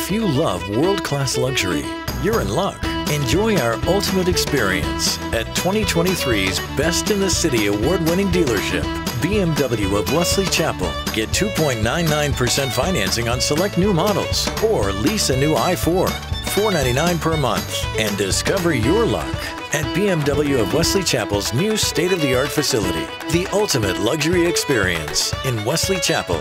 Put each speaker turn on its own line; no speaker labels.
If you love world class luxury, you're in luck. Enjoy our ultimate experience at 2023's Best in the City award winning dealership, BMW of Wesley Chapel. Get 2.99% financing on select new models or lease a new i4, $499 per month, and discover your luck at BMW of Wesley Chapel's new state of the art facility, the ultimate luxury experience in Wesley Chapel.